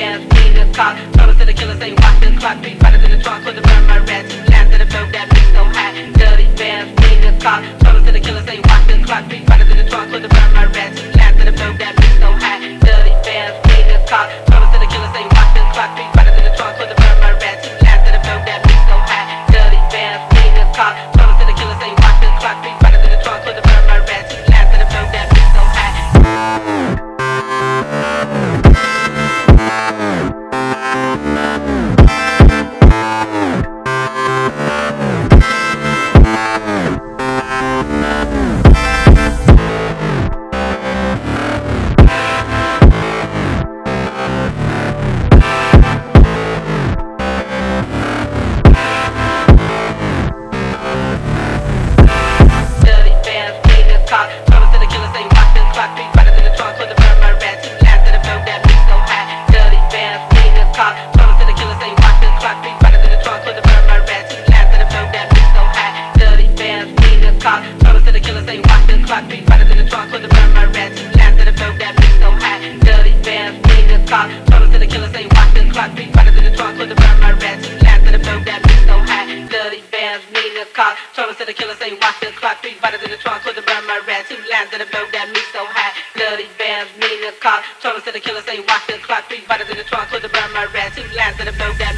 bands, mean as fuck. Promise that the killers ain't watching. this clock. Be fatter than the trunk with the burn my rats. Laugh at the boat that rock. Turtles to the killer, say watch the clock. Three bodies in the trunk, could have burn my rat. Two lines in the blow that me so high. Bloody bands, mean the cock. Turtles to the killer, say watch the clock. Three bodies in the trunk, could have burn my rat. Two lines in the blow that